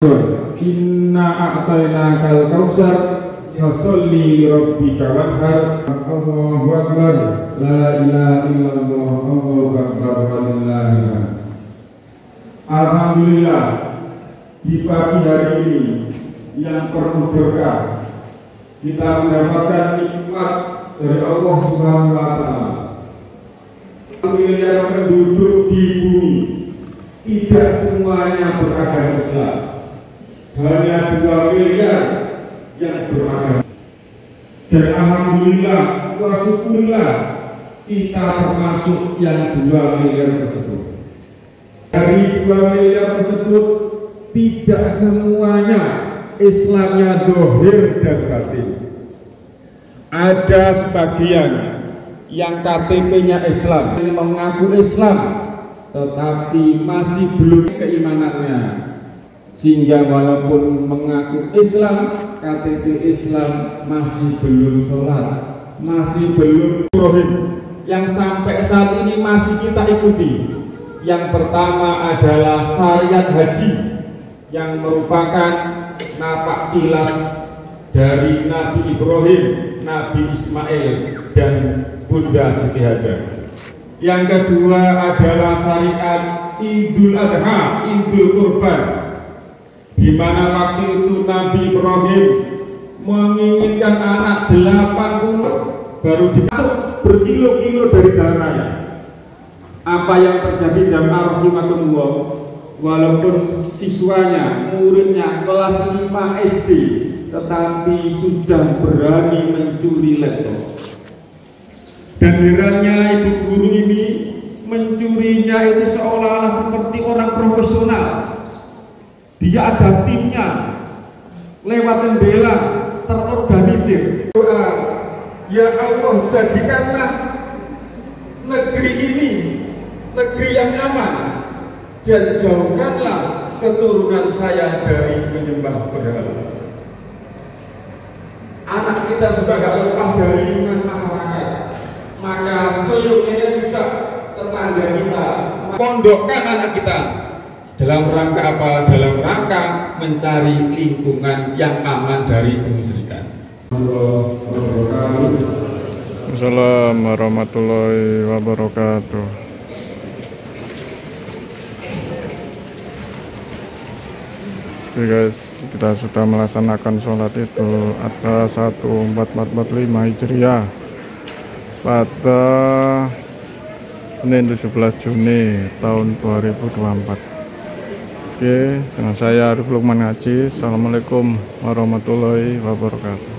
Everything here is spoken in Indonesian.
Inna a'tayna kal kausar Fasolli rabbika wanhar Allahu Akbar. La ilaha illallah Allahu Akbar Alhamdulillah Di pagi hari ini Yang penuh berkah Kita mendapatkan nikmat Dari Allah Subhanahu wa Ta'ala. Miliar penduduk di bumi Tidak semuanya beragama Islam hanya dua miliar yang beragama dan alhamdulillah wa syukurillah kita termasuk yang dua miliar tersebut. Dari dua miliar tersebut tidak semuanya Islamnya dohir dan batin. Ada sebagian yang KTP-nya Islam mengaku Islam tetapi masih belum keimanannya sehingga walaupun mengaku Islam KTP Islam masih belum sholat masih belum Ibrahim. Yang sampai saat ini masih kita ikuti. Yang pertama adalah syariat haji yang merupakan napak tilas dari Nabi Ibrahim, Nabi Ismail dan Bunda Siti Hajar. Yang kedua adalah syariat Idul Adha, Idul Kurban di mana waktu itu Nabi Ibrahim menginginkan anak 80 baru dimasuk berkilo-kilo dari jalan raya. Apa yang terjadi jamaah rahimakumullah? Walaupun siswanya muridnya kelas 5 SD tetapi sudah berani mencuri laptop dan herannya ibu guru ini mencurinya itu seolah-olah seperti orang profesional dia ada timnya. Lewat pembela terorganisir. Doa ya Allah jadikanlah negeri ini negeri yang aman dan jauhkanlah keturunan saya dari menyembah berhala. Anak kita juga gak lepas dari masyarakat. Maka seyogianya juga tetangga kita pondokkan anak kita dalam rangka apa? Dalam rangka mencari lingkungan yang aman dari kemusyrikan. Assalamualaikum warahmatullahi wabarakatuh. Oke guys, kita sudah melaksanakan sholat itu ada 1445 Hijriah pada Senin 17 Juni tahun 2024. Oke, dengan saya Arif Lukman Haji. Assalamualaikum warahmatullahi wabarakatuh.